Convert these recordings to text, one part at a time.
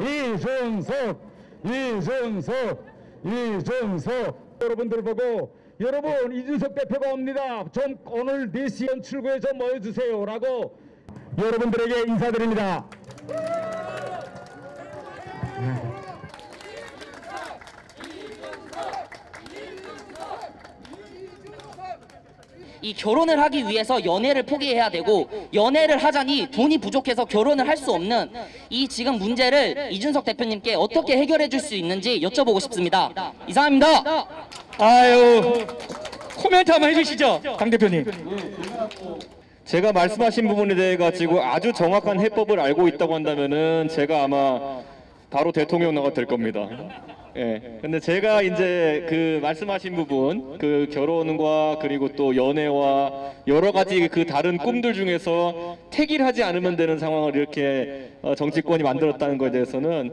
이준석, 이준석, 이준석. 여러분들 보고 여러분 이준석 대표가 옵니다. 좀 오늘 4시 연출구에 좀 모여주세요라고 여러분들에게 인사드립니다. 이 결혼을 하기 위해서 연애를 포기해야 되고 연애를 하자니 돈이 부족해서 결혼을 할 수 없는 이 지금 문제를 이준석 대표님께 어떻게 해결해 줄 수 있는지 여쭤보고 싶습니다. 이상입니다. 아유 코멘트 한번 해주시죠 당 대표님 제가 말씀하신 부분에 대해 가지고 아주 정확한 해법을 알고 있다고 한다면은 제가 아마 바로 대통령 나가 될 겁니다. 예. 근데 제가 이제 그 말씀하신 부분, 그 결혼과 그리고 또 연애와 여러 가지 그 다른 꿈들 중에서 택일하지 않으면 되는 상황을 이렇게 어, 정치권이 만들었다는 것에 대해서는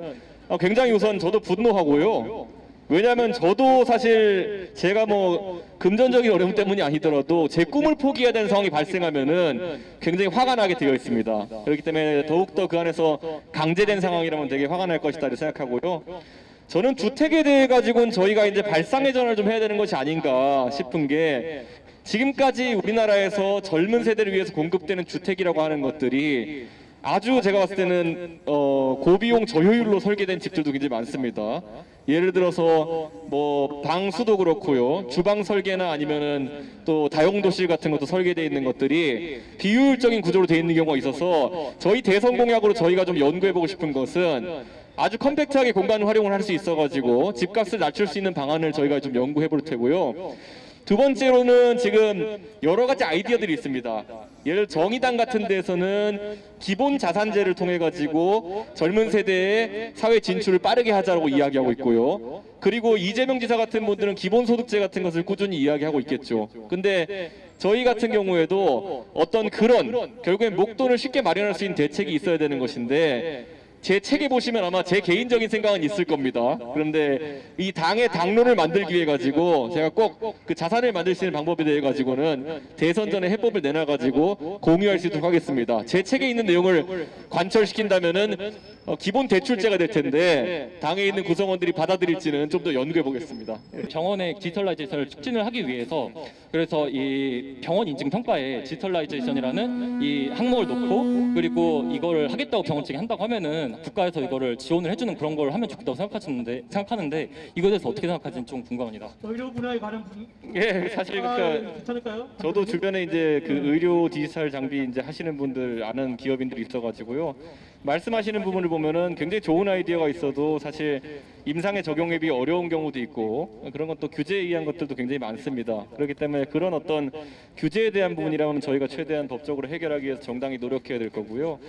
어, 굉장히 우선 저도 분노하고요. 왜냐하면 저도 사실 제가 뭐 금전적인 어려움 때문이 아니더라도 제 꿈을 포기해야 되는 상황이 발생하면은 굉장히 화가 나게 되어 있습니다. 그렇기 때문에 더욱더 그 안에서 강제된 상황이라면 되게 화가 날 것이다 를 생각하고요. 저는 주택에 대해 가지고는 저희가 이제 발상의 전환을 좀 해야 되는 것이 아닌가 싶은 게 지금까지 우리나라에서 젊은 세대를 위해서 공급되는 주택이라고 하는 것들이 아주 제가 봤을 때는 어, 고비용 저효율로 설계된 집들도 굉장히 많습니다. 예를 들어서 뭐 방수도 그렇고요. 주방 설계나 아니면은 또 다용도실 같은 것도 설계되어 있는 것들이 비효율적인 구조로 되어 있는 경우가 있어서 저희 대선 공약으로 저희가 좀 연구해 보고 싶은 것은 아주 컴팩트하게 공간 활용을 할 수 있어가지고 집값을 낮출 수 있는 방안을 저희가 좀 연구해 볼 테고요. 두 번째로는 지금 여러 가지 아이디어들이 있습니다. 예를 들어 정의당 같은 데서는 기본 자산제를 통해 가지고 젊은 세대의 사회 진출을 빠르게 하자고 이야기하고 있고요. 그리고 이재명 지사 같은 분들은 기본소득제 같은 것을 꾸준히 이야기하고 있겠죠. 근데 저희 같은 경우에도 어떤 그런 결국엔 목돈을 쉽게 마련할 수 있는 대책이 있어야 되는 것인데 제 책에 보시면 아마 제 개인적인 생각은 있을 겁니다. 그런데 이 당의 당론을 만들기 위해 가지고 제가 꼭 그 자산을 만들 수 있는 방법에 대해 가지고는 대선 전에 해법을 내놔 가지고 공유할 수 있도록 하겠습니다. 제 책에 있는 내용을 관철시킨다면은 어, 기본 대출제가 될 텐데 당에 있는 구성원들이 받아들일지는 좀 더 연구해 보겠습니다. 병원의 digitalization을 촉진을 하기 위해서 그래서 이 병원 인증 평가에 digitalization이라는 이 항목을 놓고 그리고 이거를 하겠다고 병원 측이 한다고 하면은 국가에서 이거를 지원을 해주는 그런 걸 하면 좋겠다고 생각하시는데 생각하는데 이거에 대해서 어떻게 생각하시는지 좀 궁금합니다. 의료 분야에 관한 분 예, 사실 아, 그러니까 괜찮을까요? 저도 주변에 이제 그 의료 디지털 장비 이제 하시는 분들 아는 기업인들이 있어가지고요. 말씀하시는 부분을 보면은 굉장히 좋은 아이디어가 있어도 사실 임상에 비해 어려운 경우도 있고 그런 건 또 규제에 의한 것들도 굉장히 많습니다. 그렇기 때문에 그런 어떤 규제에 대한 부분이라면 저희가 최대한 법적으로 해결하기 위해서 정당히 노력해야 될 거고요.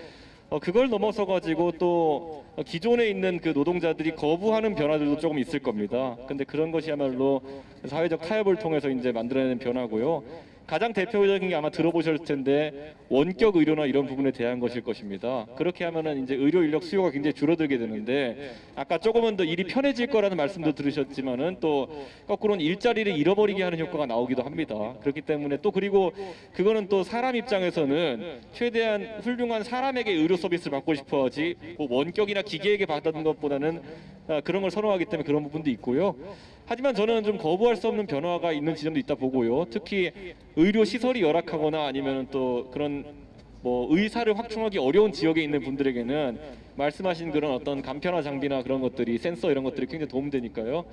어, 그걸 넘어서 가지고 또 기존에 있는 그 노동자들이 거부하는 변화들도 조금 있을 겁니다. 근데 그런 것이야말로 사회적 타협을 통해서 이제 만들어내는 변화고요. 가장 대표적인 게 아마 들어보셨을 텐데 원격 의료나 이런 부분에 대한 것일 것입니다. 그렇게 하면은 이제 의료 인력 수요가 굉장히 줄어들게 되는데 아까 조금은 더 일이 편해질 거라는 말씀도 들으셨지만은 또 거꾸로는 일자리를 잃어버리게 하는 효과가 나오기도 합니다. 그렇기 때문에 또 그리고 그거는 또 사람 입장에서는 최대한 훌륭한 사람에게 의료 서비스를 받고 싶어하지 뭐 원격이나 기계에게 받는 것보다는 아, 그런 걸 선호하기 때문에 그런 부분도 있고요. 하지만 저는 좀 거부할 수 없는 변화가 있는 지점도 있다 보고요. 특히 의료 시설이 열악하거나 아니면 또 그런 뭐 의사를 확충하기 어려운 지역에 있는 분들에게는 말씀하신 그런 어떤 간편화 장비나 그런 것들이 센서 이런 것들이 굉장히 도움되니까요.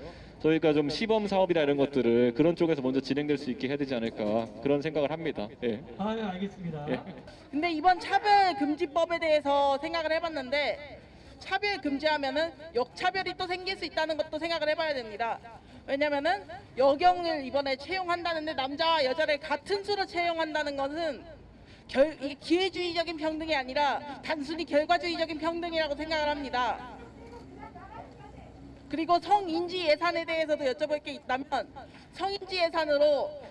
저희가 좀 시범 사업이나 이런 것들을 그런 쪽에서 먼저 진행될 수 있게 해야 되지 않을까 그런 생각을 합니다. 예. 아, 예, 알겠습니다. 예. 근데 이번 차별 금지법에 대해서 생각을 해봤는데 차별 금지하면은 역차별이 또 생길 수 있다는 것도 생각을 해봐야 됩니다. 왜냐면은 여경을 이번에 채용한다는데 남자와 여자를 같은 수로 채용한다는 것은 결, 기회주의적인 평등이 아니라 단순히 결과주의적인 평등이라고 생각을 합니다. 그리고 성인지 예산에 대해서도 여쭤볼 게 있다면 성인지 예산으로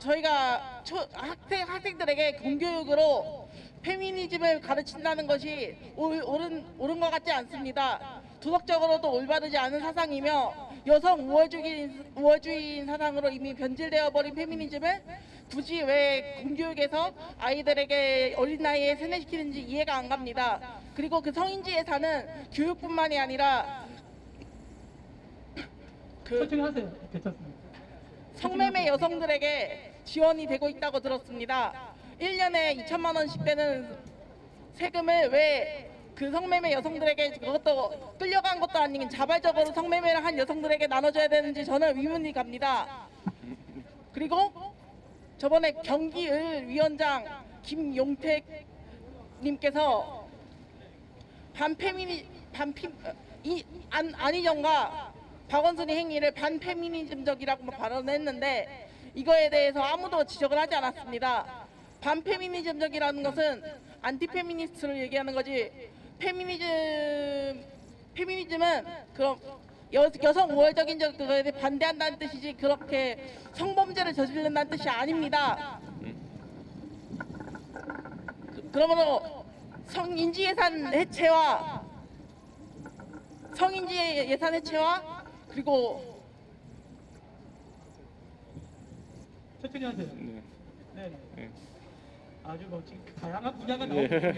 저희가 초, 학생 학생들에게 공교육으로 페미니즘을 가르친다는 것이 옳, 옳은 옳은 것 같지 않습니다. 도덕적으로도 올바르지 않은 사상이며 여성 우월주의인, 우월주의인 사상으로 이미 변질되어 버린 페미니즘을 굳이 왜 공교육에서 아이들에게 어린 나이에 세뇌시키는지 이해가 안 갑니다. 그리고 그 성인지 예산은 교육뿐만이 아니라 그. 성매매 여성들에게 지원이 되고 있다고 들었습니다. 1년에 2천만 원씩 되는 세금을 왜 그 성매매 여성들에게 그것도 끌려간 것도 아닌 자발적으로 성매매를 한 여성들에게 나눠줘야 되는지 저는 의문이 갑니다. 그리고 저번에 경기을 위원장 김용택 님께서 반페미니 반피 이 안, 안희정과 박원순의 행위를 반페미니즘적이라고 발언했는데 이거에 대해서 아무도 지적을 하지 않았습니다. 반페미니즘적이라는 것은 안티페미니스트를 얘기하는 거지 페미니즘 페미니즘은 그럼 여, 여성 우월적인 적 그거에 대해 반대한다는 뜻이지 그렇게 성범죄를 저지른다는 뜻이 아닙니다. 그, 그러므로 성인지 예산 해체와 성인지 예산 해체와 그리고 천천히 하세요. 네. 네. 아주 뭐 지금 다양한 분야가 나오고 있습니다.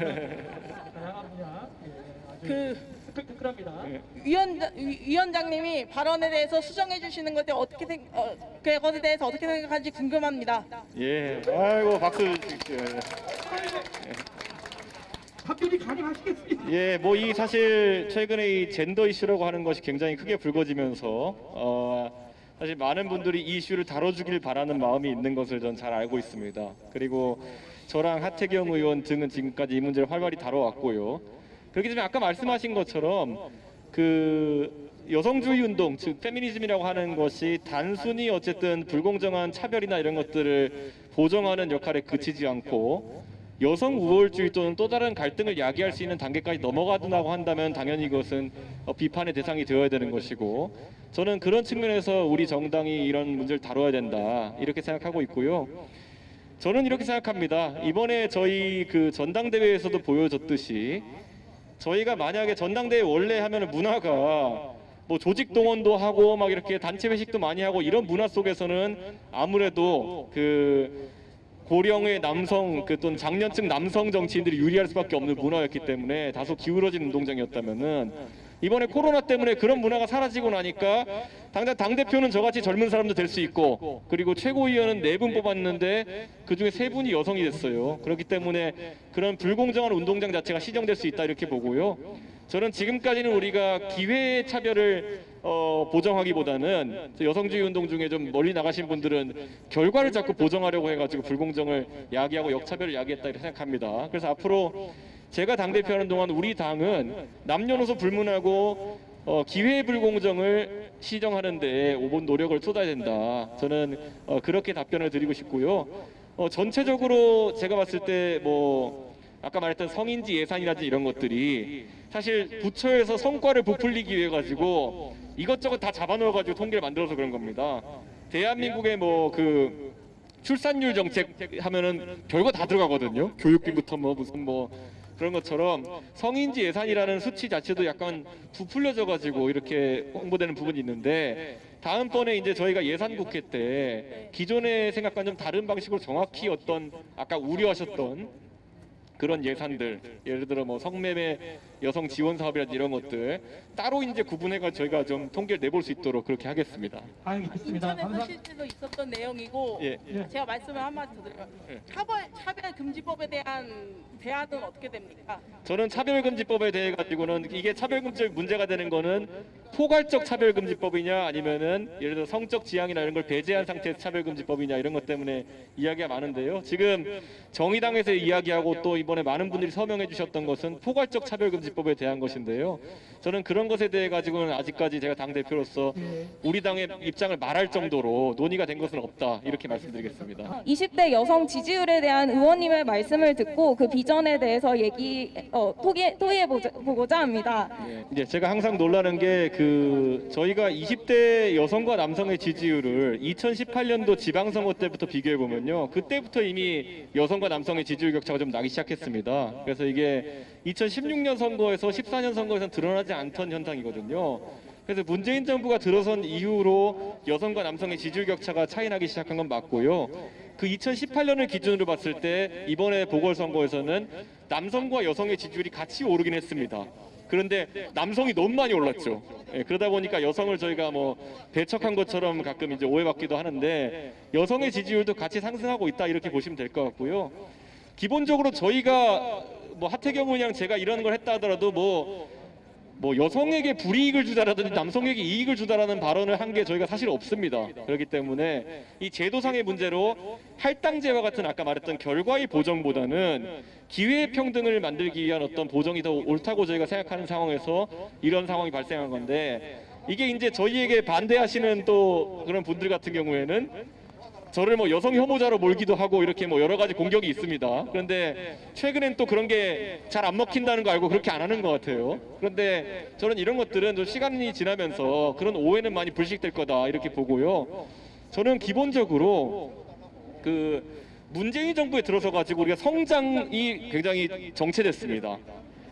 다양한 분야. 예, 아주 그 스펙타클합니다. 네. 위원장 위- 위원장님이 발언에 대해서 수정해 주시는 것에 어떻게 생 어, 그것에 대해서 어떻게 생각하는지 궁금합니다. 예. 아이고 박수 주십시오. 답변이 가능하시겠습니까? 예, 뭐 이 사실 최근에 이 젠더 이슈라고 하는 것이 굉장히 크게 불거지면서 어, 사실 많은 분들이 이 이슈를 다뤄주길 바라는 마음이 있는 것을 전 잘 알고 있습니다. 그리고 저랑 하태경 의원 등은 지금까지 이 문제를 활발히 다뤄왔고요. 그렇기 때문에 아까 말씀하신 것처럼 그 여성주의 운동, 즉 페미니즘이라고 하는 것이 단순히 어쨌든 불공정한 차별이나 이런 것들을 보정하는 역할에 그치지 않고 여성 우월주의 또는 또 다른 갈등을 야기할 수 있는 단계까지 넘어가든다고 한다면 당연히 이것은 어, 비판의 대상이 되어야 되는 것이고 저는 그런 측면에서 우리 정당이 이런 문제를 다뤄야 된다 이렇게 생각하고 있고요. 저는 이렇게 생각합니다. 이번에 저희 그 전당대회에서도 보여줬듯이 저희가 만약에 전당대회 원래 하면은 문화가 뭐 조직 동원도 하고 막 이렇게 단체 회식도 많이 하고 이런 문화 속에서는 아무래도 그 고령의 남성 그 또는 장년층 남성 정치인들이 유리할 수밖에 없는 문화였기 때문에 다소 기울어진 운동장이었다면은 이번에 코로나 때문에 그런 문화가 사라지고 나니까 당장 당 대표는 저같이 젊은 사람도 될 수 있고 그리고 최고위원은 네 분 뽑았는데 그 중에 세 분이 여성이 됐어요. 그렇기 때문에 그런 불공정한 운동장 자체가 시정될 수 있다 이렇게 보고요. 저는 지금까지는 우리가 기회 차별을 어, 보정하기보다는 여성주의 운동 중에 좀 멀리 나가신 분들은 결과를 자꾸 보정하려고 해가지고 불공정을 야기하고 역차별을 야기했다 이렇게 생각합니다. 그래서 앞으로 제가 당 대표하는 동안 우리 당은 남녀노소 불문하고 어, 기회 불공정을 시정하는데 오본 노력을 쏟아야 된다. 저는 어, 그렇게 답변을 드리고 싶고요. 어, 전체적으로 제가 봤을 때 뭐 아까 말했던 성인지 예산이라든지 이런 것들이 사실 부처에서 성과를 부풀리기 위해 가지고 이것저것 다 잡아넣어 가지고 통계를 만들어서 그런 겁니다. 대한민국의 뭐 그 출산율 정책 하면은 별거 다 들어가거든요. 교육비부터 뭐 무슨 뭐 그런 것처럼 성인지 예산이라는 수치 자체도 약간 부풀려져 가지고 이렇게 홍보되는 부분이 있는데 다음번에 이제 저희가 예산 국회 때 기존의 생각과는 좀 다른 방식으로 정확히 어떤 아까 우려하셨던 그런 예산들 예를 들어 뭐 성매매 여성 지원 사업이라든지 이런 것들 따로 이제 구분해가 저희가 좀 통계를 내볼 수 있도록 그렇게 하겠습니다. 다행히 됐습니다. 인천에 감사. 실제로 있었던 내용이고 예. 제가 말씀을 한마디 더 드려요. 예. 차별 차별 금지법에 대한 대안은 어떻게 됩니까? 저는 차별 금지법에 대해 가지고는 이게 차별 금지 문제가 되는 거는 포괄적 차별 금지법이냐 아니면은 예를 들어 성적 지향이나 이런 걸 배제한 상태에서 차별 금지법이냐 이런 것 때문에 이야기가 많은데요. 지금 정의당에서 이야기하고 또 이번에 많은 분들이 서명해 주셨던 것은 포괄적 차별 금지 법에 대한 것인데요. 저는 그런 것에 대해 가지고는 아직까지 제가 당 대표로서 우리 당의 입장을 말할 정도로 논의가 된 것은 없다 이렇게 말씀드리겠습니다. 20대 여성 지지율에 대한 의원님의 말씀을 듣고 그 비전에 대해서 얘기 어, 토기, 토의해 보고자 합니다. 예, 이제 제가 항상 놀라는 게 그 저희가 20대 여성과 남성의 지지율을 2018년도 지방선거 때부터 비교해 보면요, 그때부터 이미 여성과 남성의 지지율 격차가 좀 나기 시작했습니다. 그래서 이게 2016년 선거 에서 14년 선거에서 드러나지 않던 현상이거든요. 그래서 문재인 정부가 들어선 이후로 여성과 남성의 지지율 격차가 차이 나기 시작한 건 맞고요. 그 2018년을 기준으로 봤을 때 이번에 보궐선거에서는 남성과 여성의 지지율이 같이 오르긴 했습니다. 그런데 남성이 너무 많이 올랐죠. 예, 그러다 보니까 여성을 저희가 뭐 배척한 것처럼 가끔 이제 오해받기도 하는데 여성의 지지율도 같이 상승하고 있다 이렇게 보시면 될 것 같고요. 기본적으로 저희가 뭐 하태경 의원이랑 제가 이런 걸 했다 하더라도 뭐 뭐 여성에게 불이익을 주다라든지 남성에게 이익을 주다라는 발언을 한 게 저희가 사실 없습니다. 그렇기 때문에 이 제도상의 문제로 할당제와 같은 아까 말했던 결과의 보정보다는 기회의 평등을 만들기 위한 어떤 보정이 더 옳다고 저희가 생각하는 상황에서 이런 상황이 발생한 건데 이게 이제 저희에게 반대하시는 또 그런 분들 같은 경우에는 저를 뭐 여성 혐오자로 몰기도 하고 이렇게 뭐 여러 가지 공격이 있습니다. 그런데 최근엔 또 그런 게 잘 안 먹힌다는 거 알고 그렇게 안 하는 것 같아요. 그런데 저는 이런 것들은 좀 시간이 지나면서 그런 오해는 많이 불식될 거다 이렇게 보고요. 저는 기본적으로 그 문재인 정부에 들어서 가지고 우리가 성장이 굉장히 정체됐습니다.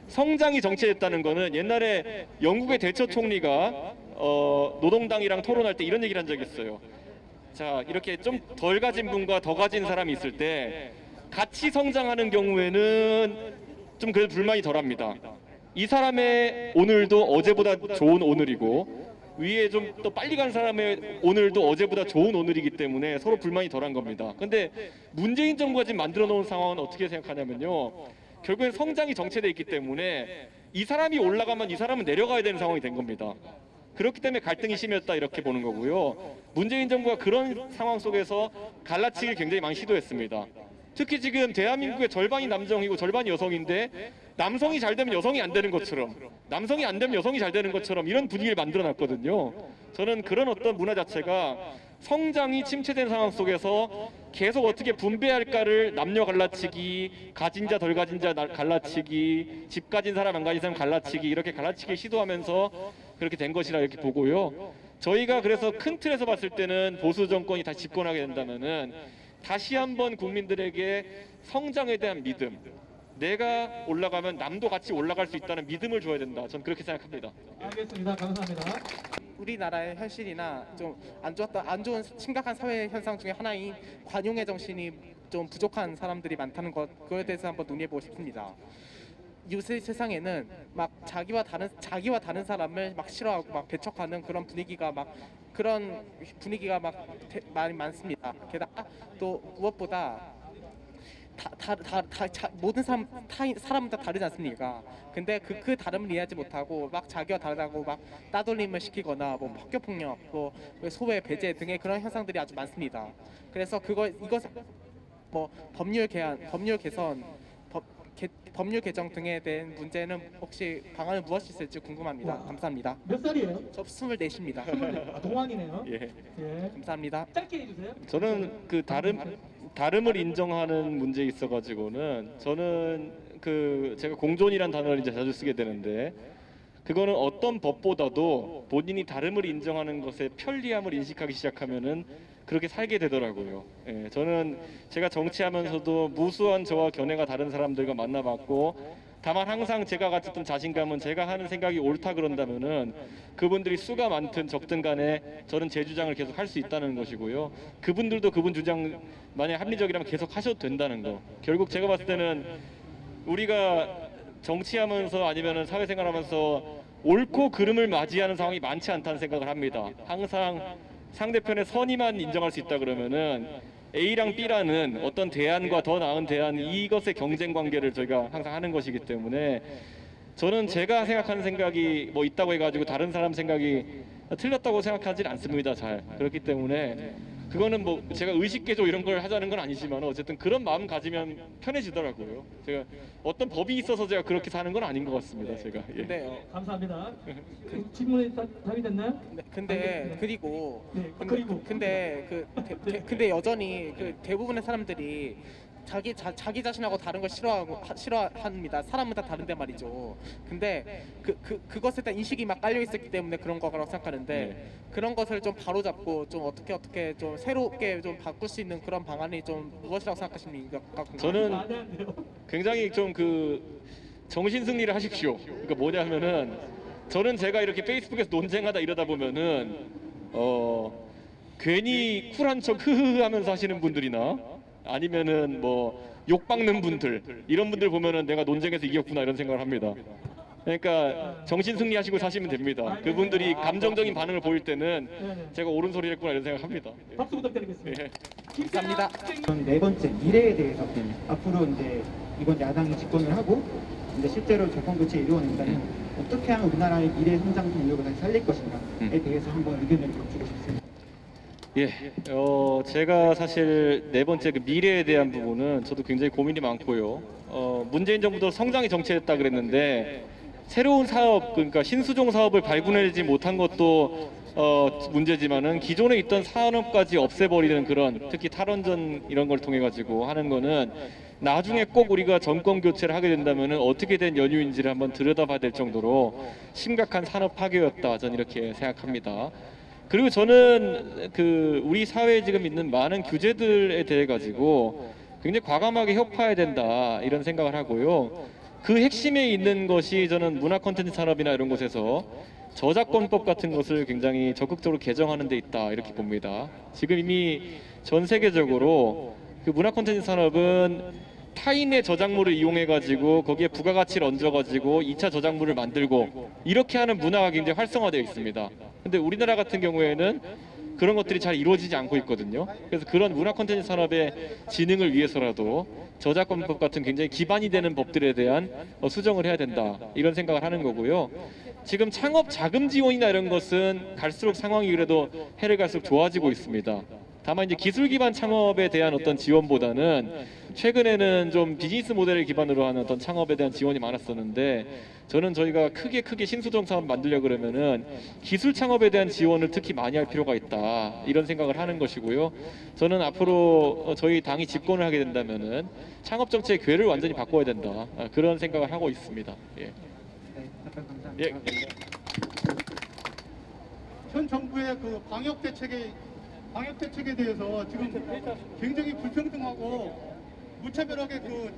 성장이 정체됐다는 거는 옛날에 영국의 대처 총리가 어, 노동당이랑 토론할 때 이런 얘기를 한 적이 있어요. 자 이렇게 좀 덜 가진 분과 더 가진 사람이 있을 때 같이 성장하는 경우에는 좀 그래도 불만이 덜합니다. 이 사람의 오늘도 어제보다 좋은 오늘이고 위에 좀 더 빨리 간 사람의 오늘도 어제보다 좋은 오늘이기 때문에 서로 불만이 덜한 겁니다. 근데 문재인 정부가 지금 만들어 놓은 상황은 어떻게 생각하냐면요. 결국엔 성장이 정체돼 있기 때문에 이 사람이 올라가면 이 사람은 내려가야 되는 상황이 된 겁니다. 그렇기 때문에 갈등이 심했다 이렇게 보는 거고요. 문재인 정부가 그런 상황 속에서 갈라치기를 굉장히 많이 시도했습니다. 특히 지금 대한민국의 절반이 남성이고 절반이 여성인데 남성이 잘 되면 여성이 안 되는 것처럼 남성이 안 되면 여성이 잘 되는 것처럼 이런 분위기를 만들어 놨거든요. 저는 그런 어떤 문화 자체가 성장이 침체된 상황 속에서 계속 어떻게 분배할까를 남녀 갈라치기, 가진 자 덜 가진 자 나- 갈라치기, 집 가진 사람 안 가진 사람 갈라치기 이렇게 갈라치기 시도하면서 그렇게 된 것이라 이렇게 보고요. 저희가 그래서 큰 틀에서 봤을 때는 보수 정권이 다시 집권하게 된다면은 다시 한번 국민들에게 성장에 대한 믿음, 내가 올라가면 남도 같이 올라갈 수 있다는 믿음을 줘야 된다. 전 그렇게 생각합니다. 알겠습니다. 감사합니다. 우리나라의 현실이나 좀 안 좋았던 안 좋은 심각한 사회 현상 중에 하나인 관용의 정신이 좀 부족한 사람들이 많다는 것 그거에 대해서 한번 논의해 보고 싶습니다. 요새 세상에는 막 자기와 다른 자기와 다른 사람을 막 싫어하고 막 배척하는 그런 분위기가 막 그런 분위기가 막 대- 많이 많습니다. 게다가 또 무엇보다 다, 다, 다, 다, 자, 모든 사람 타, 사람은 다 다르지 않습니까? 근데 그, 그 다름을 이해하지 못하고 막 자기와 다르다고 막 따돌림을 시키거나 뭐 학교 폭력, 뭐 소외 배제 등의 그런 현상들이 아주 많습니다. 그래서 그거 이것 뭐 법률 개안, 법률 개선, 법, 개, 법률 개정 등에 대한 문제는 혹시 방안은 무엇이 있을지 궁금합니다. 와. 감사합니다. 몇 살이에요? 저 24입니다. 아, 동안이네요. 예. 예. 감사합니다. 짧게 해주세요. 저는 그 다름 다름을 인정하는 문제에 있어가지고는 저는 그 제가 공존이란 단어를 이제 자주 쓰게 되는데 그거는 어떤 법보다도 본인이 다름을 인정하는 것의 편리함을 인식하기 시작하면은 그렇게 살게 되더라고요. 예, 저는 제가 정치하면서도 무수한 저와 견해가 다른 사람들과 만나봤고 다만 항상 제가 가졌던 자신감은 제가 하는 생각이 옳다 그런다면은 그분들이 수가 많든 적든 간에 저는 제 주장을 계속 할 수 있다는 것이고요. 그분들도 그분 주장 만약 합리적이라면 계속 하셔도 된다는 거. 결국 제가 봤을 때는 우리가 정치하면서 아니면은 사회생활하면서 옳고 그름을 맞이하는 상황이 많지 않다는 생각을 합니다. 항상 상대편의 선의만 인정할 수 있다 그러면은 A랑 B라는 어떤 대안과 더 나은 대안 이것의 경쟁 관계를 저희가 항상 하는 것이기 때문에 저는 제가 생각하는 생각이 뭐 있다고 해가지고 다른 사람 생각이 틀렸다고 생각하진 않습니다. 잘 그렇기 때문에 그거는 뭐 제가 의식 개조 이런 걸 하자는 건 아니지만 어쨌든 그런 마음 가지면 편해지더라고요. 제가 어떤 법이 있어서 제가 그렇게 사는 건 아닌 것 같습니다. 제가 예. 근데 어, 감사합니다. 그 질문에 답, 답이 됐나요? 네, 근데 그리고 네, 근데, 그리고. 근데 그 대- 대- 근데 여전히 그 대부분의 사람들이 자기 자, 자기 자신하고 다른 걸 싫어하고 하- 싫어합니다. 사람은 다 다른데 말이죠. 근데 그, 그 그것에 대한 인식이 막 깔려 있었기 때문에 그런 거라고 생각하는데 네. 그런 것을 좀 바로 잡고 좀 어떻게 어떻게 좀 새롭게 좀 바꿀 수 있는 그런 방안이 좀 무엇이라고 생각하십니까? 저는. 굉장히 좀 그 정신 승리를 하십시오. 그러니까 뭐냐면은 저는 제가 이렇게 페이스북에서 논쟁하다 이러다 보면은 어 괜히 쿨한 척 흐흐흐 하면서 하시는 분들이나 아니면은 뭐 욕박는 분들 이런 분들 보면은 내가 논쟁에서 이겼구나 이런 생각을 합니다. 그러니까 정신 승리하시고 사시면 됩니다. 그분들이 감정적인 반응을 보일 때는 제가 옳은 소리를 했구나 이런 생각합니다. 박수 부탁드리겠습니다. 예. 감사합니다. 네 번째 미래에 대해서 앞으로 이제 이번 야당이 집권을 하고 이제 실제로 정권 교체 이루어낸다면 어떻게 하면 우리나라의 미래 성장 동력을 다시 살릴 것인가에 대해서 한번 의견을 여쭈고 싶습니다. 예, 어, 제가 사실 네 번째 그 미래에 대한 부분은 저도 굉장히 고민이 많고요. 어, 문재인 정부도 성장이 정체했다 그랬는데 새로운 사업, 그러니까 신수종 사업을 발굴해내지 못한 것도 어, 문제지만은 기존에 있던 산업까지 없애버리는 그런 특히 탈원전 이런 걸 통해 가지고 하는 거는 나중에 꼭 우리가 정권 교체를 하게 된다면은 어떻게 된 연유인지를 한번 들여다봐야 될 정도로 심각한 산업 파괴였다 저는 이렇게 생각합니다. 그리고 저는 그 우리 사회에 지금 있는 많은 규제들에 대해 가지고 굉장히 과감하게 협파해야 된다 이런 생각을 하고요. 그 핵심에 있는 것이 저는 문화 콘텐츠 산업이나 이런 곳에서 저작권법 같은 것을 굉장히 적극적으로 개정하는 데 있다 이렇게 봅니다. 지금 이미 전 세계적으로 그 문화 콘텐츠 산업은 타인의 저작물을 이용해 가지고 거기에 부가가치를 얹어 가지고 2차 저작물을 만들고 이렇게 하는 문화가 굉장히 활성화되어 있습니다. 근데 우리나라 같은 경우에는 그런 것들이 잘 이루어지지 않고 있거든요. 그래서 그런 문화 콘텐츠 산업의 진흥을 위해서라도 저작권법 같은 굉장히 기반이 되는 법들에 대한 어, 수정을 해야 된다 이런 생각을 하는 거고요. 지금 창업 자금 지원이나 이런 것은 갈수록 상황이 그래도 해를 갈수록 좋아지고 있습니다. 다만 이제 기술 기반 창업에 대한 어떤 지원보다는 최근에는 좀 비즈니스 모델을 기반으로 하는 어떤 창업에 대한 지원이 많았었는데 저는 저희가 크게 크게 신수종 사업 만들려 그러면은 기술 창업에 대한 지원을 특히 많이 할 필요가 있다 이런 생각을 하는 것이고요. 저는 앞으로 어, 저희 당이 집권을 하게 된다면은 창업 정책의 궤를 완전히 바꿔야 된다 아, 그런 생각을 하고 있습니다. 예. 예. 현 정부의 그 방역 대책에 방역 대책에 대해서 지금 굉장히 불평등하고 무차별하게 그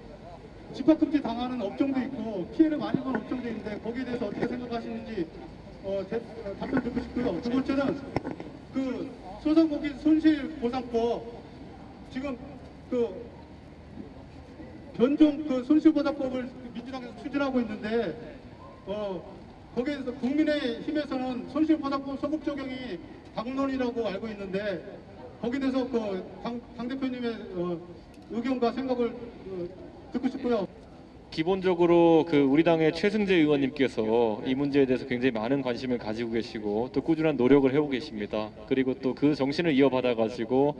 집합금지 당하는 업종도 있고 피해를 많이 본 업종도 있는데 거기에 대해서 어떻게 생각하시는지 어, 대- 어, 답변 듣고 싶고요. 두 번째는 그 소상공인 손실보상법 지금 그 변종 그 손실보상법을 민주당에서 추진하고 있는데 어 거기에서 국민의힘에서는 손실보상법 소급 적용이 당론이라고 알고 있는데 거기에 대해서 그 당 당 대표님의 어, 의견과 생각을 어, 듣고 싶고요. 기본적으로 그 우리 당의 최승재 의원님께서 이 문제에 대해서 굉장히 많은 관심을 가지고 계시고 또 꾸준한 노력을 해오고 계십니다. 그리고 또 그 정신을 이어받아 가지고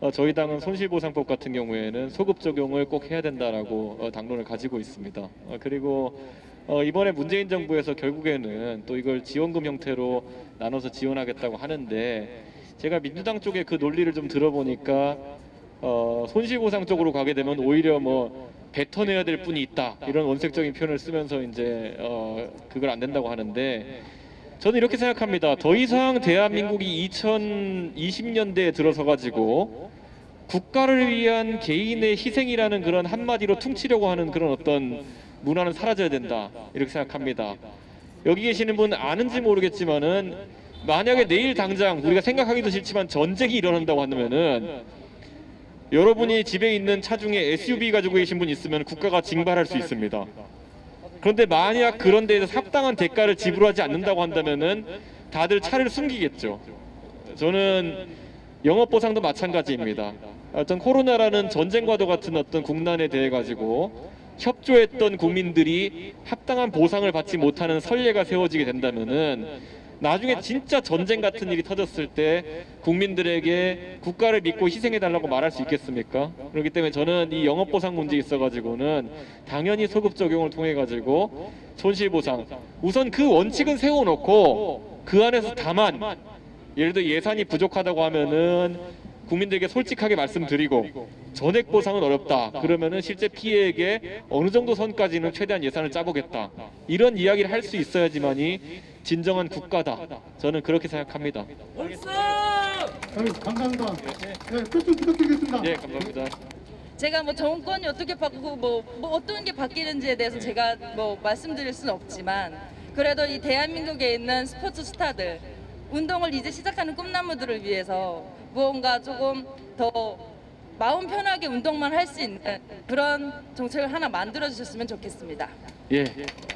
어, 저희 당은 손실보상법 같은 경우에는 소급 적용을 꼭 해야 된다라고 어, 당론을 가지고 있습니다. 어, 그리고 어, 이번에 문재인 정부에서 결국에는 또 이걸 지원금 형태로 나눠서 지원하겠다고 하는데 제가 민주당 쪽에 그 논리를 좀 들어보니까 어, 손실보상 쪽으로 가게 되면 오히려 뭐 뱉어내야 될 뿐이 있다 이런 원색적인 표현을 쓰면서 이제 어, 그걸 안 된다고 하는데 저는 이렇게 생각합니다. 더 이상 대한민국이 2020년대에 들어서 가지고 국가를 위한 개인의 희생이라는 그런 한마디로 퉁치려고 하는 그런 어떤 문화는 사라져야 된다 이렇게 생각합니다. 여기 계시는 분 아는지 모르겠지만은 만약에 내일 당장 우리가 생각하기도 싫지만 전쟁이 일어난다고 한다면은 여러분이 집에 있는 차 중에 SUV 가지고 계신 분 있으면 국가가 징발할 수 있습니다. 그런데 만약 그런 데에서 합당한 대가를 지불하지 않는다고 한다면은 다들 차를 숨기겠죠. 저는 영업 보상도 마찬가지입니다. 어떤 코로나라는 전쟁과도 같은 어떤 국난에 대해 가지고 협조했던 국민들이 합당한 보상을 받지 못하는 선례가 세워지게 된다면은 나중에 진짜 전쟁 같은 일이 터졌을 때 국민들에게 국가를 믿고 희생해 달라고 말할 수 있겠습니까? 그렇기 때문에 저는 이 영업 보상 문제에 있어 가지고는 당연히 소급 적용을 통해 가지고 손실 보상 우선 그 원칙은 세워 놓고 그 안에서 다만 예를 들어 예산이 부족하다고 하면은 국민들에게 솔직하게 말씀드리고 전액 보상은 어렵다. 그러면은 실제 피해에게 어느 정도 선까지는 최대한 예산을 짜보겠다. 이런 이야기를 할 수 있어야지만이 진정한 국가다. 저는 그렇게 생각합니다. 아유, 감사합니다. 네, 끝좀 부탁드리겠습니다. 예, 감사합니다. 제가 뭐 정권이 어떻게 바꾸고 뭐, 뭐 어떤 게 바뀌는지에 대해서 제가 뭐 말씀드릴 수는 없지만 그래도 이 대한민국에 있는 스포츠 스타들 운동을 이제 시작하는 꿈나무들을 위해서 무언가 조금 더 마음 편하게 운동만 할 수 있는 그런 정책을 하나 만들어 주셨으면 좋겠습니다. 예.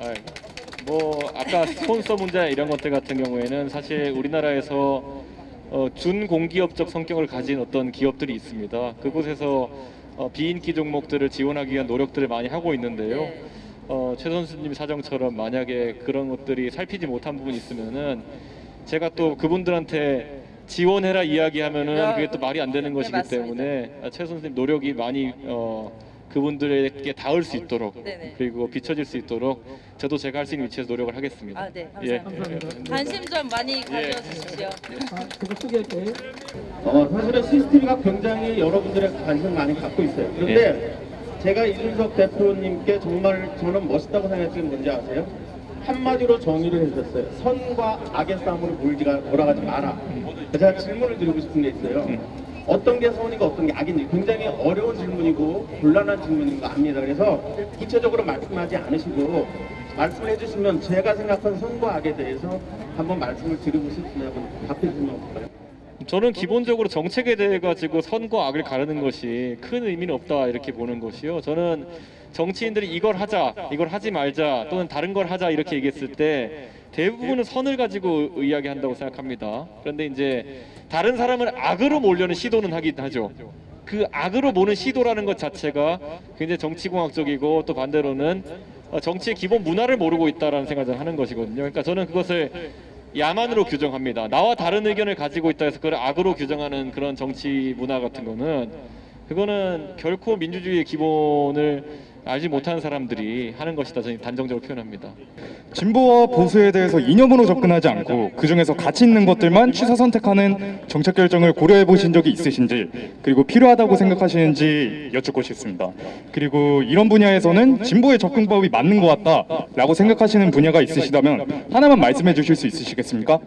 아이, 뭐 아까 스폰서 문제 이런 것들 같은 경우에는 사실 우리나라에서 어, 준공기업적 성격을 가진 어떤 기업들이 있습니다. 그곳에서 어, 비인기 종목들을 지원하기 위한 노력들을 많이 하고 있는데요. 네. 어, 최 선수님 사정처럼 만약에 그런 것들이 살피지 못한 부분이 있으면은 제가 또 그분들한테 지원해라 이야기하면은 그게 또 말이 안 되는 네, 것이기 맞습니다. 때문에 아, 최 선수님 노력이 많이 어, 그분들에게 닿을 수 있도록 네네. 그리고 비춰질 수 있도록 저도 제가 할 수 있는 위치에서 노력을 하겠습니다. 아, 네, 예. 감사합니다. 관심 좀 많이 가져주십시오. 계속 소개할게. 어, 사실은 시스템이가 굉장히 여러분들의 관심을 많이 갖고 있어요. 그런데 제가 이준석 대표님께 정말 저는 멋있다고 생각했던 게 뭔지 아세요? 한마디로 정의를 해주셨어요. 선과 악의 싸움으로 몰지가 돌아가지 마라. 제가 질문을 드리고 싶은 게 있어요. 어떤 게 선이고 어떤 게 악인지 굉장히 어려운 질문이고 곤란한 질문인 거 압니다. 그래서 구체적으로 말씀하지 않으시고 말씀을 해주시면 제가 생각한 선과 악에 대해서 한번 말씀을 드리고 싶으면 답해 주시면 어떨까요? 저는 기본적으로 정책에 대해 가지고 선과 악을 가르는 것이 큰 의미는 없다 이렇게 보는 것이요. 저는 정치인들이 이걸 하자, 이걸 하지 말자, 또는 다른 걸 하자 이렇게 얘기했을 때 대부분은 선을 가지고 이야기한다고 생각합니다. 그런데 이제 다른 사람을 악으로 몰려는 시도는 하긴 하죠. 그 악으로 보는 시도라는 것 자체가 굉장히 정치공학적이고 또 반대로는 어, 정치의 기본 문화를 모르고 있다라는 생각을 하는 것이거든요. 그러니까 저는 그것을 야만으로 규정합니다. 나와 다른 의견을 가지고 있다 해서 그걸 악으로 규정하는 그런 정치 문화 같은 거는 그거는 결코 민주주의의 기본을 알지 못하는 사람들이 하는 것이다. 저는 단정적으로 표현합니다. 진보와 보수에 대해서 이념으로 접근하지 않고 그 중에서 가치 있는 것들만 취사 선택하는 정책 결정을 고려해 보신 적이 있으신지 그리고 필요하다고 생각하시는지 여쭙고 싶습니다. 그리고 이런 분야에서는 진보의 접근법이 맞는 것 같다라고 생각하시는 분야가 있으시다면 하나만 말씀해 주실 수 있으시겠습니까?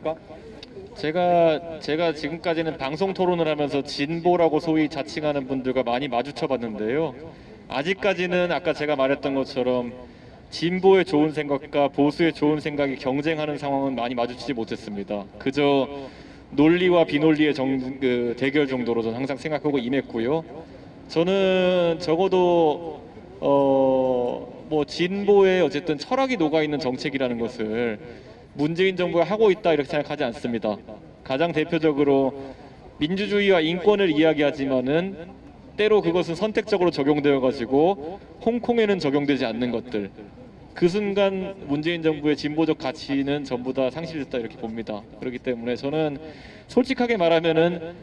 제가 제가 지금까지는 방송 토론을 하면서 진보라고 소위 자칭하는 분들과 많이 마주쳐 봤는데요. 아직까지는 아까 제가 말했던 것처럼 진보의 좋은 생각과 보수의 좋은 생각이 경쟁하는 상황은 많이 마주치지 못했습니다. 그저 논리와 비논리의 정, 그 대결 정도로 저는 항상 생각하고 임했고요. 저는 적어도 어 뭐 진보의 어쨌든 철학이 녹아 있는 정책이라는 것을 문재인 정부가 하고 있다 이렇게 생각하지 않습니다. 가장 대표적으로 민주주의와 인권을 이야기하지만은 때로 그것은 선택적으로 적용되어 가지고 홍콩에는 적용되지 않는 것들. 그 순간 문재인 정부의 진보적 가치는 전부 다 상실됐다 이렇게 봅니다. 그렇기 때문에 저는 솔직하게 말하면은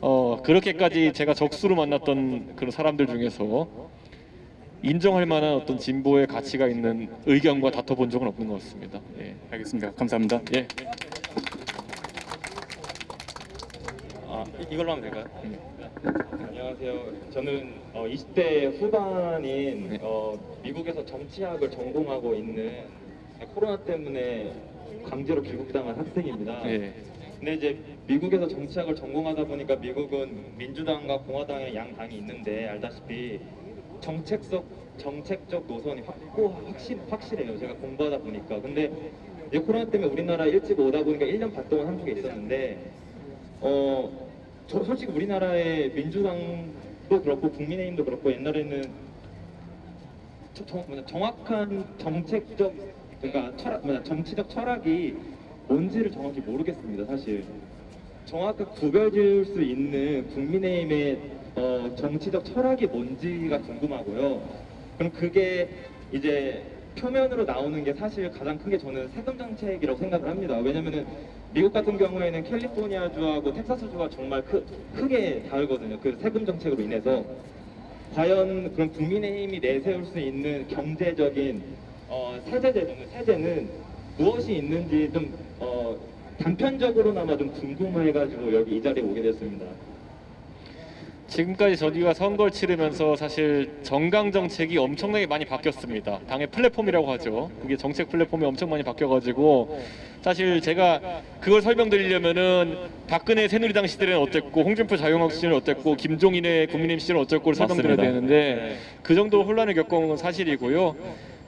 어 그렇게까지 제가 적수로 만났던 그런 사람들 중에서 인정할 만한 어떤 진보의 가치가 있는 의견과 다퉈본 적은 없는 것 같습니다. 예. 알겠습니다. 감사합니다. 예. 이- 이걸로 하면 될까요? 안녕하세요. 저는 어, 20대 후반인 어, 미국에서 정치학을 전공하고 있는 코로나 때문에 강제로 귀국당한 학생입니다. 예. 근데 이제 미국에서 정치학을 전공하다 보니까 미국은 민주당과 공화당의 양 당이 있는데 알다시피 정책적 정책적 노선이 확고 확실 확실해요. 제가 공부하다 보니까. 근데 이제 코로나 때문에 우리나라 일찍 오다 보니까 1년 반 동안 한국에 있었는데 어, 저 솔직히 우리나라의 민주당도 그렇고 국민의힘도 그렇고 옛날에는 저- 정, 정확한 정책적 그러니까 철학, 뭐냐, 정치적 철학이 뭔지를 정확히 모르겠습니다 사실. 정확하게 구별지을 수 있는 국민의힘의 어, 정치적 철학이 뭔지가 궁금하고요. 그럼 그게 이제 표면으로 나오는 게 사실 가장 큰게 저는 세금 정책이라고 생각을 합니다. 왜냐면은 미국 같은 경우에는 캘리포니아주하고 텍사스주가 정말 크, 크게 다르거든요. 그 세금 정책으로 인해서 과연 그런 국민의힘이 내세울 수 있는 경제적인 어, 세제 제도는 세제는 무엇이 있는지 좀 어, 단편적으로나마 좀 궁금해가지고 여기 이 자리에 오게 됐습니다. 지금까지 저희가 선거를 치르면서 사실 정강 정책이 엄청나게 많이 바뀌었습니다. 당의 플랫폼이라고 하죠. 그게 정책 플랫폼이 엄청 많이 바뀌어가지고 사실 제가 그걸 설명드리려면은 박근혜 새누리당 시대는 어땠고 홍준표 자유한국 시절은 어땠고 김종인의 국민의힘 시절은 어땠고를 설명드려야. 되는데 네. 그 정도 혼란을 겪어온 건 사실이고요.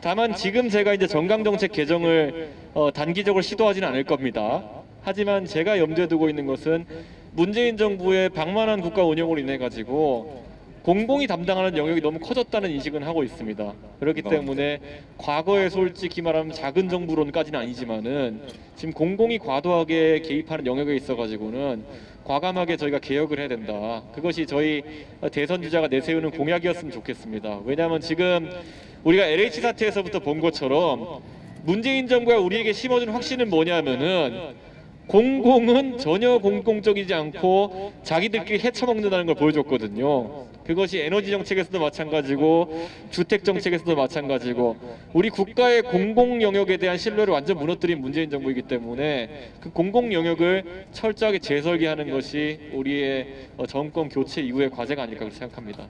다만 지금 제가 이제 정강 정책 개정을 어, 단기적으로 시도하지는 않을 겁니다. 하지만 제가 염두에 두고 있는 것은 문재인 정부의 방만한 국가 운영으로 인해 가지고 공공이 담당하는 영역이 너무 커졌다는 인식은 하고 있습니다. 그렇기 때문에 과거에 솔직히 말하면 작은 정부론까지는 아니지만은 지금 공공이 과도하게 개입하는 영역에 있어 가지고는 과감하게 저희가 개혁을 해야 된다. 그것이 저희 대선 주자가 내세우는 공약이었으면 좋겠습니다. 왜냐하면 지금 우리가 LH 사태에서부터 본 것처럼 문재인 정부가 우리에게 심어준 확신은 뭐냐면은 공공은 전혀 공공적이지 않고 자기들끼리 헤쳐먹는다는 걸 보여줬거든요. 그것이 에너지 정책에서도 마찬가지고 주택 정책에서도 마찬가지고 우리 국가의 공공 영역에 대한 신뢰를 완전 무너뜨린 문재인 정부이기 때문에 그 공공 영역을 철저하게 재설계하는 것이 우리의 어, 정권 교체 이후의 과제가 아닐까 생각합니다.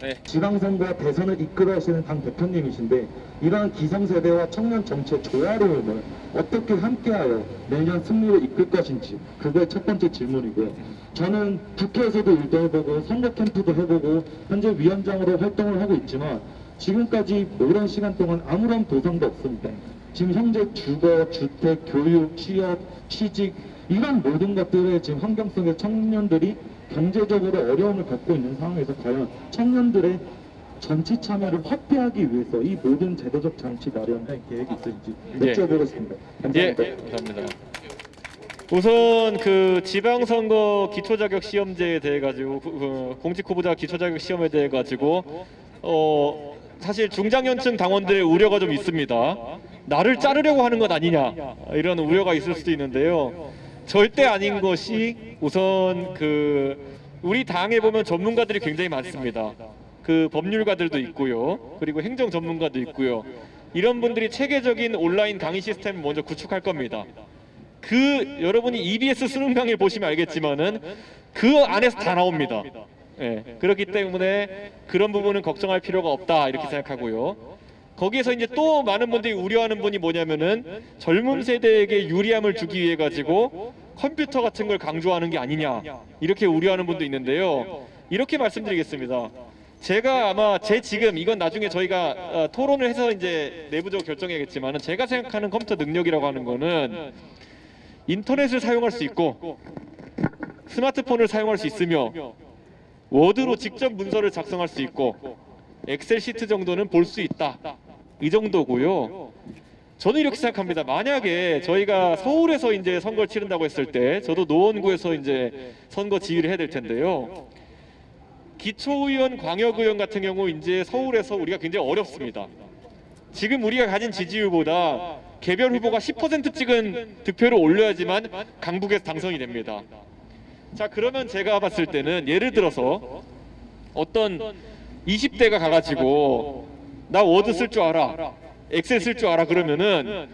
네. 지방선거 대선을 이끌어가시는 당 대표님이신데 이러한 기성세대와 청년 정책 조화로움을 어떻게 함께하여 내년 승리를 이끌 것인지 그게 첫 번째 질문이고요. 저는 국회에서도 일도 해보고 선거 캠프도 해보고 현재 위원장으로 활동을 하고 있지만 지금까지 오랜 시간 동안 아무런 보상도 없습니다. 지금 현재 주거, 주택, 교육, 취업, 취직 이런 모든 것들을 지금 환경 속에 청년들이 경제적으로 어려움을 겪고 있는 상황에서 과연 청년들의 정치 참여를 확대하기 위해서 이 모든 제도적 장치 마련할 계획이 있을지 예. 여쭤보겠습니다. 예, 감사합니다. 감사합니다. 우선 그 지방선거 기초자격 시험제에 대해 가지고 그, 그 공직 후보자 기초자격 시험에 대해 가지고 어 사실 중장년층 당원들의 우려가 좀 있습니다. 나를 자르려고 하는 것 아니냐 이런 우려가 있을 수도 있는데요. 절대 아닌 것이 우선 그 우리 당에 보면 전문가들이 굉장히 많습니다. 그 법률가들도 있고요. 그리고 행정 전문가도 있고요. 이런 분들이 체계적인 온라인 강의 시스템을 먼저 구축할 겁니다. 그 여러분이 EBS 수능 강의를 보시면 알겠지만은 그 안에서 다 나옵니다. 예, 그렇기 때문에 그런 부분은 걱정할 필요가 없다 이렇게 생각하고요. 거기에서 이제 또 많은 분들이 우려하는 분이 뭐냐면은 젊은 세대에게 유리함을 주기 위해 가지고 컴퓨터 같은 걸 강조하는 게 아니냐 이렇게 우려하는 분도 있는데요. 이렇게 말씀드리겠습니다. 제가 아마 제 지금 이건 나중에 저희가 어, 토론을 해서 이제 내부적으로 결정해야겠지만은 제가 생각하는 컴퓨터 능력이라고 하는 거는 인터넷을 사용할 수 있고 스마트폰을 사용할 수 있으며 워드로 직접 문서를 작성할 수 있고 엑셀 시트 정도는 볼 수 있다. 이 정도고요. 저는 이렇게 생각합니다. 만약에 저희가 서울에서 이제 선거를 치른다고 했을 때 저도 노원구에서 이제 선거 지휘를 해야 될 텐데요. 기초의원, 광역의원 같은 경우 이제 서울에서 우리가 굉장히 어렵습니다. 지금 우리가 가진 지지율보다 개별 후보가 10% 찍은 득표를 올려야지만 강북에서 당선이 됩니다. 자 그러면 제가 봤을 때는 예를 들어서 어떤 20대가 가가지고 나 워드 쓸 줄 알아. 엑셀 쓸 줄 알아. 그러면은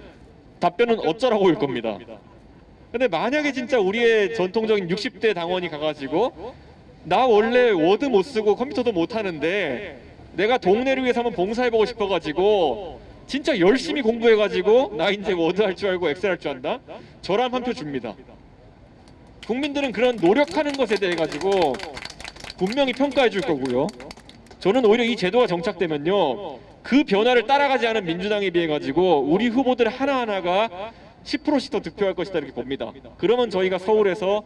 답변은 어쩌라고 올 겁니다. 근데 만약에 진짜 우리의 전통적인 60대 당원이 가가지고 나 원래 워드 못 쓰고 컴퓨터도 못 하는데 내가 동네를 위해서 한번 봉사해보고 싶어가지고 진짜 열심히 공부해가지고 나 이제 워드 할 줄 알고 엑셀 할 줄 안다? 저랑 한 표 줍니다. 국민들은 그런 노력하는 것에 대해 가지고 분명히 평가해 줄 거고요. 저는 오히려 이 제도가 정착되면요. 그 변화를 따라가지 않은 민주당에 비해 가지고 우리 후보들 하나하나가 10%씩 더 득표할 것이다 이렇게 봅니다. 그러면 저희가 서울에서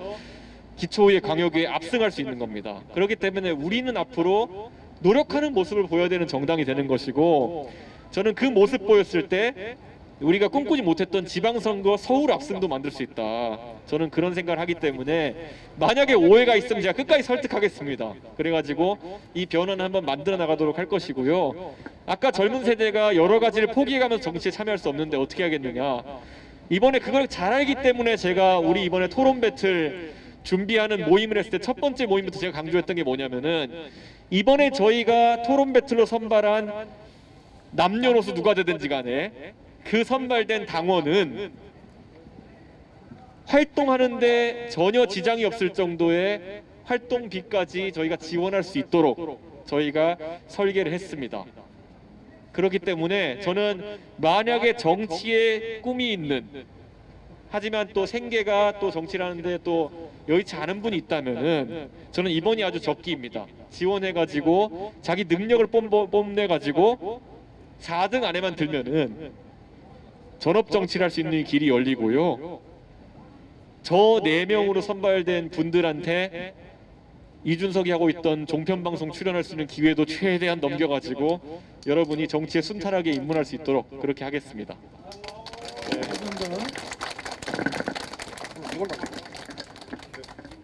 기초의 광역에 압승할 수 있는 겁니다. 그렇기 때문에 우리는 앞으로 노력하는 모습을 보여야 되는 정당이 되는 것이고 저는 그 모습 보였을 때 우리가 꿈꾸지 못했던 지방선거 서울 압승도 만들 수 있다. 저는 그런 생각을 하기 때문에 만약에 오해가 있으면 제가 끝까지 설득하겠습니다. 그래가지고 이 변화는 한번 만들어 나가도록 할 것이고요. 아까 젊은 세대가 여러 가지를 포기해가면서 정치에 참여할 수 없는데 어떻게 하겠느냐. 이번에 그걸 잘 알기 때문에 제가 우리 이번에 토론 배틀 준비하는 모임을 했을 때 첫 번째 모임부터 제가 강조했던 게 뭐냐면은 이번에 저희가 토론 배틀로 선발한 남녀노소 누가 되든지 간에 그 선발된 당원은 활동하는데 전혀 지장이 없을 정도의 활동비까지 저희가 지원할 수 있도록 저희가 설계를 했습니다. 그렇기 때문에 저는 만약에 정치에 꿈이 있는 하지만 또 생계가 또 정치를 하는데 또 여의치 않은 분이 있다면은 저는 이번이 아주 적기입니다. 지원해가지고 자기 능력을 뽐- 뽐내가지고 4등 안에만 들면은 전업 정치를 할 수 있는 길이 열리고요. 저 네 명으로 선발된 분들한테 이준석이 하고 있던 종편 방송 출연할 수 있는 기회도 최대한 넘겨가지고 여러분이 정치에 순탄하게 입문할 수 있도록 그렇게 하겠습니다.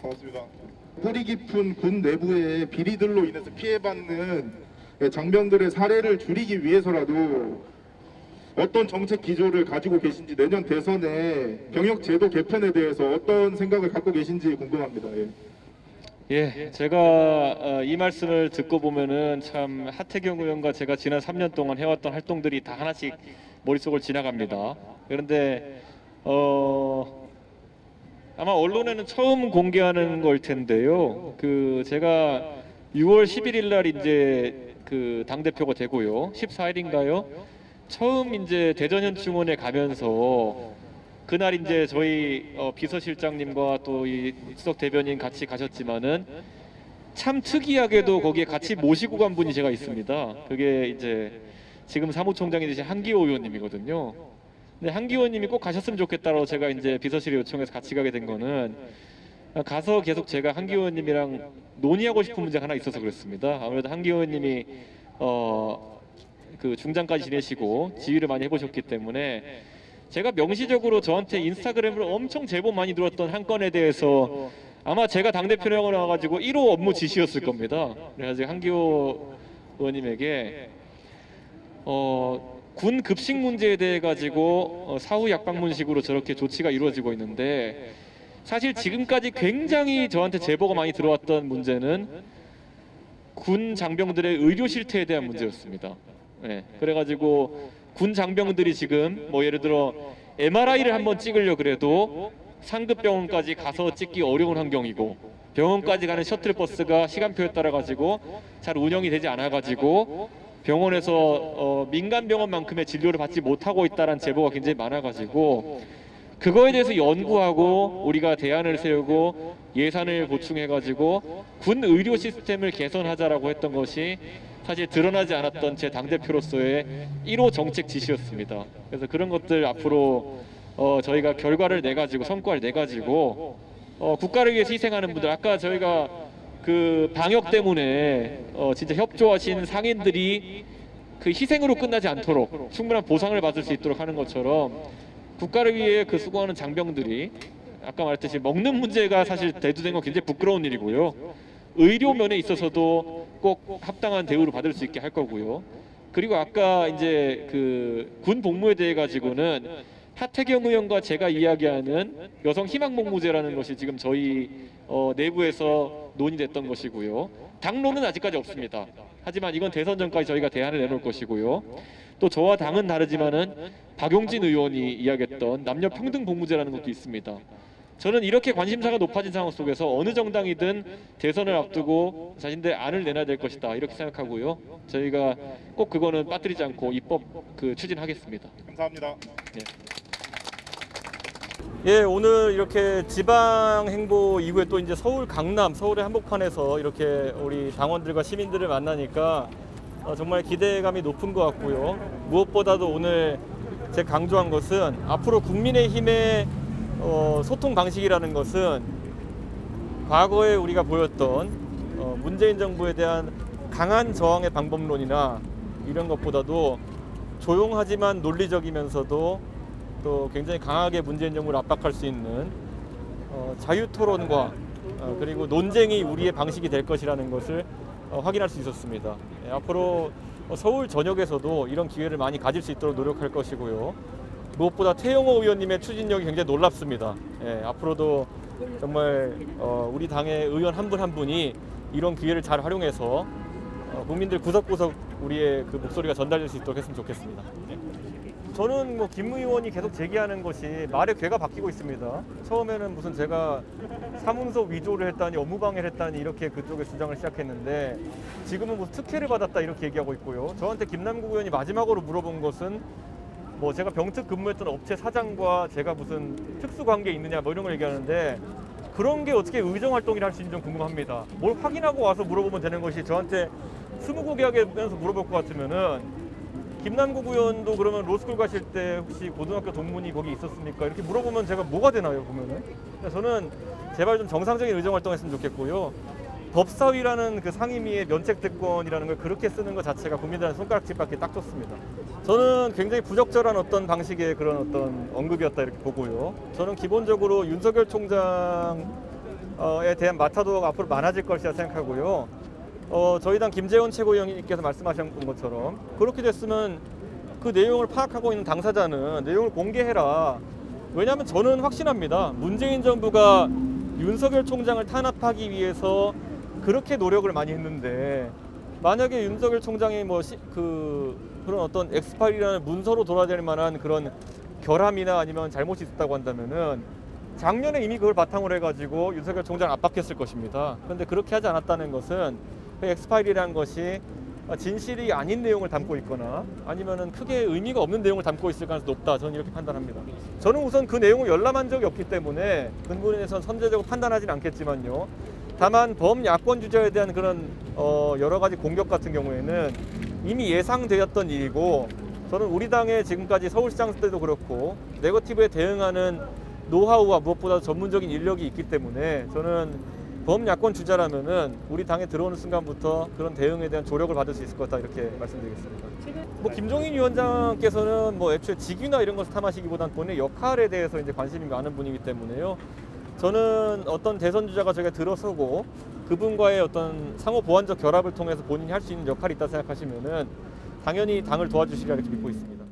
고맙습니다. 뿌리 깊은 군 내부의 비리들로 인해서 피해받는 장병들의 사례를 줄이기 위해서라도 어떤 정책 기조를 가지고 계신지 내년 대선에 병역 제도 개편에 대해서 어떤 생각을 갖고 계신지 궁금합니다. 예. 예, 제가 어, 이 말씀을 듣고 보면은 참 하태경 의원과 제가 지난 3년 동안 해왔던 활동들이 다 하나씩 머릿속을 지나갑니다. 그런데 어, 아마 언론에는 처음 공개하는 걸 텐데요. 그 제가 6월 11일 날 이제 그 당 대표가 되고요. 14일인가요? 처음 이제 대전현충원에 가면서 그날 이제 저희 어, 비서실장님과 또 이 수석 대변인 같이 가셨지만은 참 특이하게도 거기에 같이 모시고 간 분이 제가 있습니다. 그게 이제 지금 사무총장이 되신 한기호 의원님이거든요. 근데 한기호 의원님이 꼭 가셨으면 좋겠다고 제가 이제 비서실에 요청해서 같이 가게 된 거는 가서 계속 제가 한기호 의원님이랑 논의하고 싶은 문제가 하나 있어서 그렇습니다. 아무래도 한기호 의원님이 어, 그 중장까지 지내시고 지휘를 많이 해보셨기 때문에 제가 명시적으로 저한테 인스타그램으로 엄청 제보 많이 들었던 한 건에 대해서 아마 제가 당대표라고 나와가지고 1호 업무 지시였을 겁니다. 그래가지고 한기호 의원님에게 어, 군 급식 문제에 대해 가지고 어, 사후 약방문식으로 저렇게 조치가 이루어지고 있는데 사실 지금까지 굉장히 저한테 제보가 많이 들어왔던 문제는 군 장병들의 의료 실태에 대한 문제였습니다. 네, 그래가지고 군 장병들이 지금 뭐 예를 들어 MRI를 한번 찍으려 그래도 상급 병원까지 가서 찍기 어려운 환경이고 병원까지 가는 셔틀 버스가 시간표에 따라 가지고 잘 운영이 되지 않아 가지고 병원에서 어, 민간 병원만큼의 진료를 받지 못하고 있다는 제보가 굉장히 많아 가지고 그거에 대해서 연구하고 우리가 대안을 세우고 예산을 보충해 가지고 군 의료 시스템을 개선하자라고 했던 것이 사실 드러나지 않았던 제 당대표로서의 1호 정책 지시였습니다. 그래서 그런 것들 앞으로 어, 저희가 결과를 내 가지고 성과를 내 가지고 어, 국가를 위해서 희생하는 분들 아까 저희가 그 방역 때문에 어, 진짜 협조하신 상인들이 그 희생으로 끝나지 않도록 충분한 보상을 받을 수 있도록 하는 것처럼 국가를 위해 그 수고하는 장병들이 아까 말했듯이 먹는 문제가 사실 대두된 건 굉장히 부끄러운 일이고요. 의료 면에 있어서도 꼭 합당한 대우를 받을 수 있게 할 거고요. 그리고 아까 이제 그 군 복무에 대해 가지고는 하태경 의원과 제가 이야기하는 여성 희망 복무제라는 것이 지금 저희 어, 내부에서 논의됐던 것이고요. 당론은 아직까지 없습니다. 하지만 이건 대선 전까지 저희가 대안을 내놓을 것이고요. 또 저와 당은 다르지만은 박용진 의원이 이야기했던 남녀 평등 복무제라는 것도 있습니다. 저는 이렇게 관심사가 높아진 상황 속에서 어느 정당이든 대선을 앞두고 자신들 안을 내놔야 될 것이다 이렇게 생각하고요. 저희가 꼭 그거는 빠뜨리지 않고 입법 그 추진하겠습니다. 감사합니다. 예, 오늘 이렇게 지방 행보 이후에 또 이제 서울 강남, 서울의 한복판에서 이렇게 우리 당원들과 시민들을 만나니까 어, 정말 기대감이 높은 것 같고요. 무엇보다도 오늘 제 강조한 것은 앞으로 국민의힘의 어, 소통 방식이라는 것은 과거에 우리가 보였던 어, 문재인 정부에 대한 강한 저항의 방법론이나 이런 것보다도 조용하지만 논리적이면서도 또 굉장히 강하게 문재인 정부를 압박할 수 있는 어, 자유 토론과 어, 그리고 논쟁이 우리의 방식이 될 것이라는 것을 어, 확인할 수 있었습니다. 예, 앞으로 어, 서울 전역에서도 이런 기회를 많이 가질 수 있도록 노력할 것이고요. 무엇보다 태영호 의원님의 추진력이 굉장히 놀랍습니다. 예, 앞으로도 정말 어, 우리 당의 의원 한분한 분이 이런 기회를 잘 활용해서 어, 국민들 구석구석 우리의 그 목소리가 전달될 수 있도록 했으면 좋겠습니다. 예. 저는 뭐 김 의원이 계속 제기하는 것이 말의 괴가 바뀌고 있습니다. 처음에는 무슨 제가 사문서 위조를 했다니 업무방해를 했다니 이렇게 그쪽에 주장을 시작했는데 지금은 뭐 특혜를 받았다 이렇게 얘기하고 있고요. 저한테 김남국 의원이 마지막으로 물어본 것은 뭐 제가 병특 근무했던 업체 사장과 제가 무슨 특수 관계 있느냐 뭐 이런 걸 얘기하는데 그런 게 어떻게 의정 활동이라 할수 있는지 좀 궁금합니다. 뭘 확인하고 와서 물어보면 되는 것이 저한테 스무고개 하면서 물어볼 것 같으면은 김남국 의원도 그러면 로스쿨 가실 때 혹시 고등학교 동문이 거기 있었습니까? 이렇게 물어보면 제가 뭐가 되나요 보면은? 저는 제발 좀 정상적인 의정 활동했으면 좋겠고요. 법사위라는 그 상임위의 면책 특권이라는 걸 그렇게 쓰는 것 자체가 국민들한테 손가락질 받기 딱 좋습니다. 저는 굉장히 부적절한 어떤 방식의 그런 어떤 언급이었다 이렇게 보고요. 저는 기본적으로 윤석열 총장에 대한 마타도가 앞으로 많아질 것이라 생각하고요. 어, 저희 당 김재원 최고위원님께서 말씀하신 것처럼 그렇게 됐으면 그 내용을 파악하고 있는 당사자는 내용을 공개해라. 왜냐하면 저는 확신합니다. 문재인 정부가 윤석열 총장을 탄압하기 위해서 그렇게 노력을 많이 했는데 만약에 윤석열 총장이 뭐그 그런 어떤 엑스파일이라는 문서로 돌아다닐 만한 그런 결함이나 아니면 잘못이 있었다고 한다면은 작년에 이미 그걸 바탕으로 해가지고 윤석열 총장 을 압박했을 것입니다. 그런데 그렇게 하지 않았다는 것은 그 엑스파일이라는 것이 진실이 아닌 내용을 담고 있거나 아니면은 크게 의미가 없는 내용을 담고 있을 가능성이 높다. 저는 이렇게 판단합니다. 저는 우선 그 내용을 열람한 적이 없기 때문에 근본에선 선제적으로 판단하지는 않겠지만요. 다만 범 야권 주자에 대한 그런 어 여러 가지 공격 같은 경우에는 이미 예상되었던 일이고 저는 우리 당의 지금까지 서울시장 때도 그렇고 네거티브에 대응하는 노하우와 무엇보다 전문적인 인력이 있기 때문에 저는 범야권 주자라면은 우리 당에 들어오는 순간부터 그런 대응에 대한 조력을 받을 수 있을 것 같다 이렇게 말씀드리겠습니다. 뭐 김종인 위원장께서는 뭐 애초에 직위나 이런 것을 탐하시기보단 본인의 역할에 대해서 이제 관심이 많은 분이기 때문에요. 저는 어떤 대선 주자가 저희가 들어서고 그분과의 어떤 상호 보완적 결합을 통해서 본인이 할 수 있는 역할이 있다 생각하시면은 당연히 당을 도와주시리라 이렇게 믿고 있습니다.